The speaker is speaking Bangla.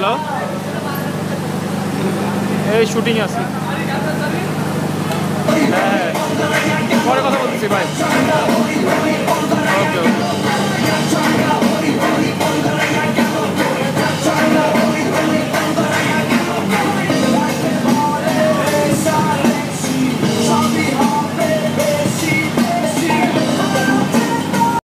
হ্যালো এই শুটিং আছে। হ্যাঁ পরে কথা বলতেছি ভাই